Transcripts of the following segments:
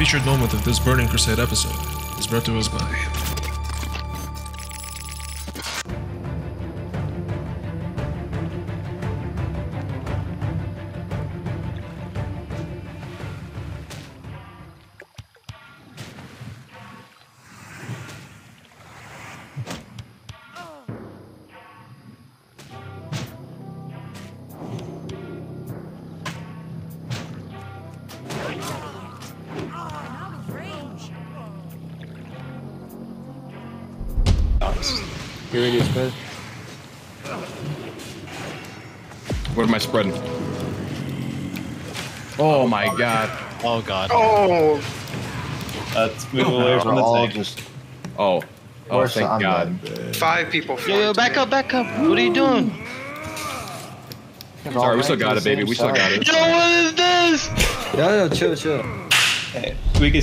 featured moment of this Burning Crusade episode is brought to us by. Here it is, spread. What am I spreading? Oh my god. Oh god. Oh, Let's move away from the all tank. just Oh. Oh, Where's thank the god. undead? five people. Yo, yo, back up, back up. What are you doing? Sorry, all we still got it, baby. We still got it. Yo, what is this? Yeah, yeah, chill, chill. Hey, we can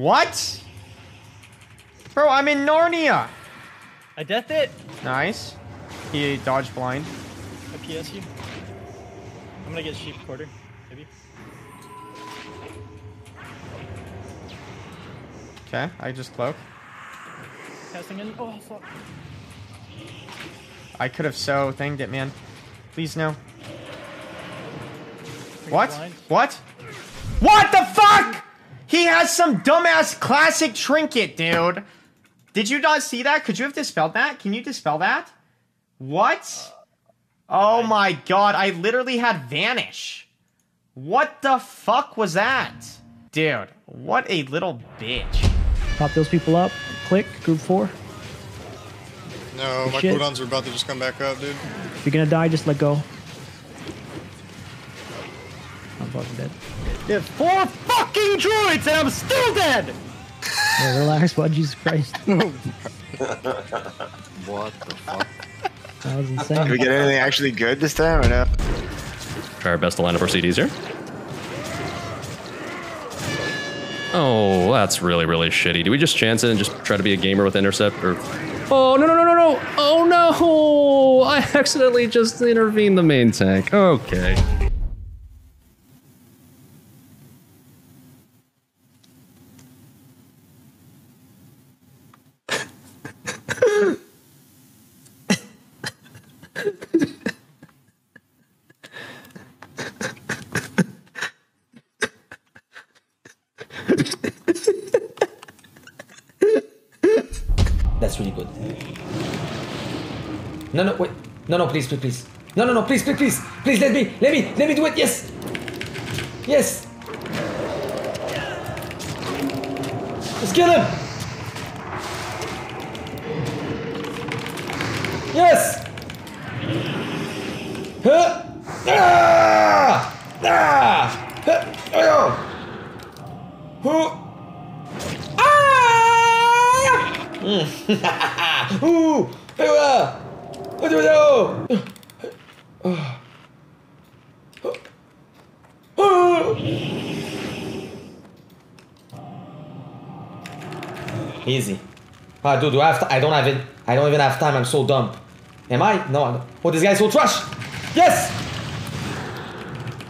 What? Bro, I'm in Narnia. I death it. Nice. He dodged blind. I PS you. I'm gonna get sheep quarter, maybe. Okay, I just cloak. Casting in. Oh fuck. I could have so thinged it, man. Please no. What? What? What the fuck? He has some dumbass classic trinket, dude. Did you not see that? Could you have dispelled that? Can you dispel that? What? Uh, oh my god, I literally had vanish. What the fuck was that? Dude, what a little bitch. Pop those people up. Click. Group four. No, my Shit. cooldowns are about to just come back up, dude. If you're gonna die, just let go. I'm fucking dead. There's four fucking druids and I'm still dead! yeah, relax, bud. Jesus Christ. Oh, what the fuck? That was insane. Did we get anything actually good this time or no? Try our best to line up our CDs here. Oh, that's really, really shitty. Do we just chance it and just try to be a gamer with intercept? Or oh no no no no no! Oh no! I accidentally just intervened the main tank. Okay. That's really good. No, no, wait. No, no, please, please, please. No, no, no, please, please, please. Please, let me, let me, let me do it. Yes. Yes. Let's kill him. Yes. Huh. Ah. Ah. Huh. Oh. Huh. Ah! Mm. Ouh! Et voilà! Oh, Dieu, oh! Oh. Oh. Easy. Ah, dude, do I have I don't have it. I don't even have time. I'm so dumb. Am I? No. I don't. Oh, this guy's so trash. Yes.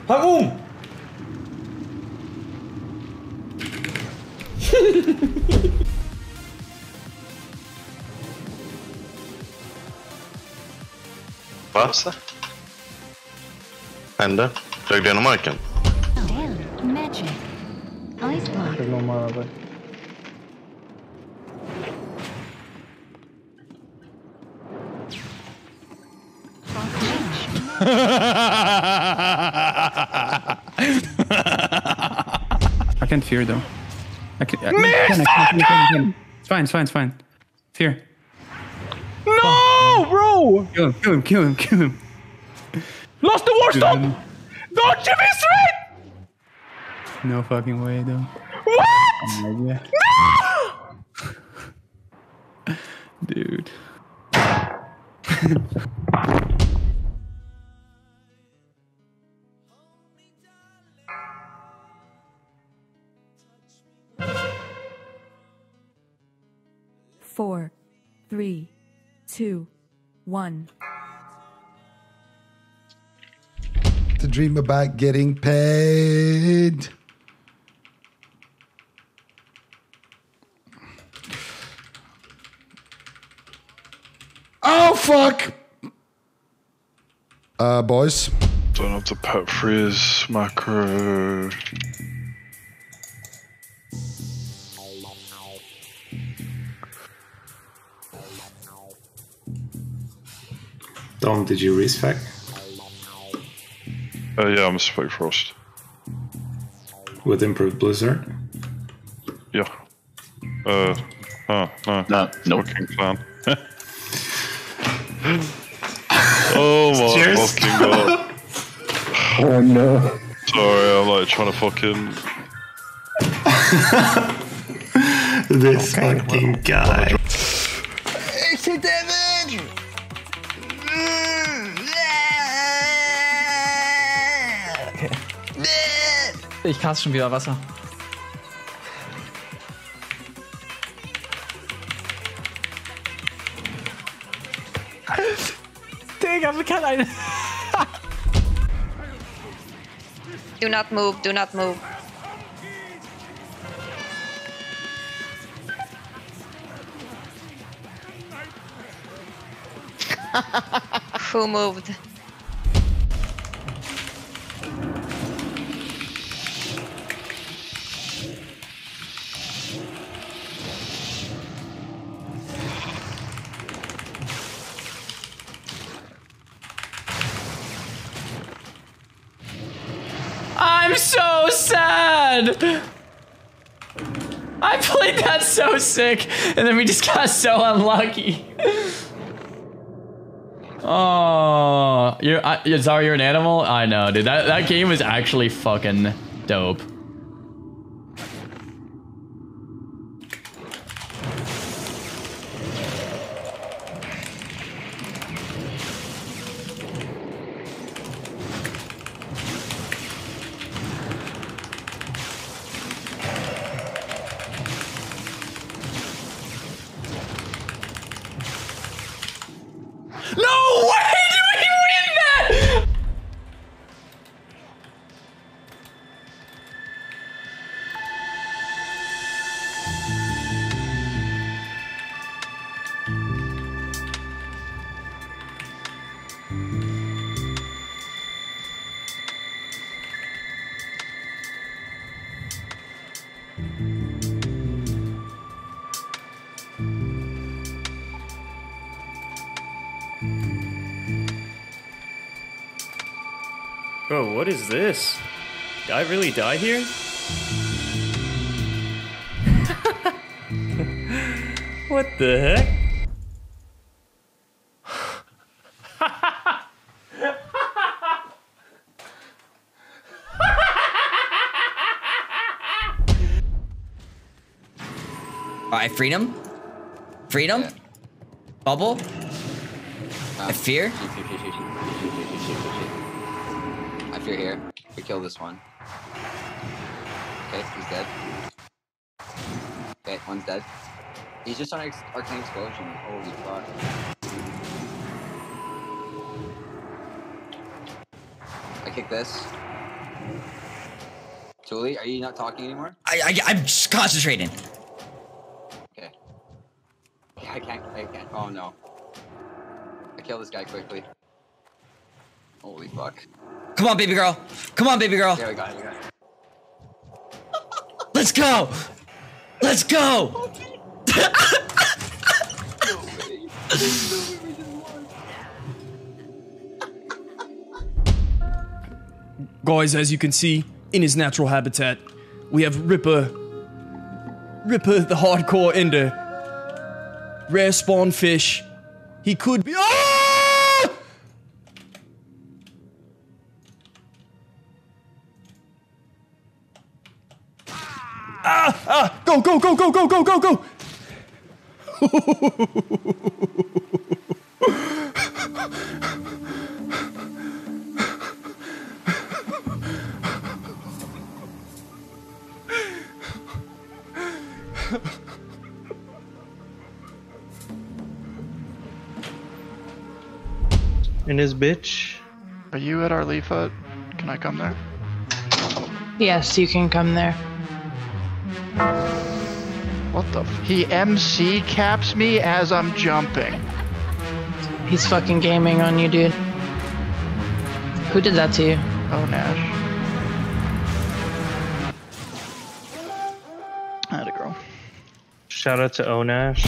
Boom. Va? Hände? Flög det genom marken? Damn, magic. Ice. I can't fear though. I can, I, Man, I can, I can, I can, I can. It's fine, it's fine, it's fine. Fear. No, bro! Kill him, kill him, kill him, kill him. Lost the war stomp! Don't you be straight! No fucking way though. What? Oh no. No! Dude. Four, three, two, One. To dream about getting paid. Oh fuck! Uh, boys. Don't have the pet freeze macro. Dom, did you respec? Uh, yeah, I'm a Spec Frost. With improved blizzard? Yeah. Uh, oh, no. No, no. Fucking plan. oh my Cheers. fucking god. Oh no. Sorry, I'm like trying to fucking. This fucking guy. Ich cast schon wieder Wasser. Digga, wir kann eine. Do not move, do not move. Who moved? So sad. I played that so sick, and then we just got so unlucky. Oh, you're uh, you're sorry you're an animal. I know, dude. That that game was actually fucking dope. Bro, what is this? Did I really die here? what the heck? Alright, freedom. Freedom. Bubble. I fear. I fear here. We kill this one. Okay, he's dead. Okay, one's dead. He's just on ex arcane explosion. Holy fuck. I kick this. Tuli, are you not talking anymore? I, I I'm just concentrating. Okay. Yeah, I can't. I can't. Oh no. I kill this guy quickly. Holy fuck. Come on, baby girl. Come on, baby girl. Yeah, we got it. We got it. Let's go. Let's go. Guys, as you can see, in his natural habitat, we have Ripper. Ripper the hardcore ender. Rare spawn fish. He could be. Ah! Ah! Ah! Go, go, go, go, go, go, go, go! in his bitch. Are you at our leaf hut? Can I come there? Yes, you can come there. What the? F- he MC caps me as I'm jumping. He's fucking gaming on you, dude. Who did that to you? Oh, Nash. I had a girl. Shout out to Onash.